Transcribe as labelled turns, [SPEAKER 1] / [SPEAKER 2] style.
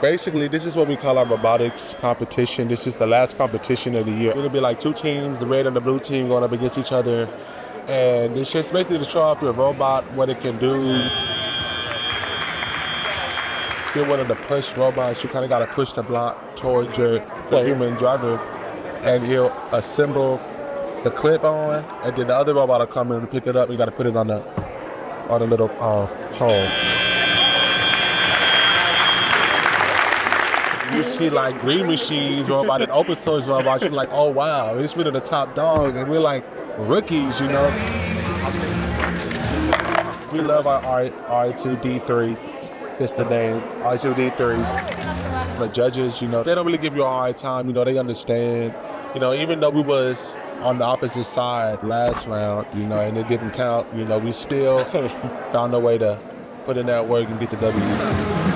[SPEAKER 1] Basically, this is what we call our robotics competition. This is the last competition of the year. It'll be like two teams, the red and the blue team going up against each other. And it's just basically to show off your robot, what it can do. If you're one of the push robots, you kind of got to push the block towards your the human driver. And he'll assemble the clip on, and then the other robot will come in and pick it up. You got to put it on the on the little uh, home. You see like green machines or about and open source robots. You're like, oh wow, it's really the top dog, and we're like rookies, you know. We love our R R2D3. It's the name R2D3. The judges, you know, they don't really give you a hard time. You know, they understand. You know, even though we was on the opposite side last round, you know, and it didn't count, you know, we still found a way to put in that work and get the W.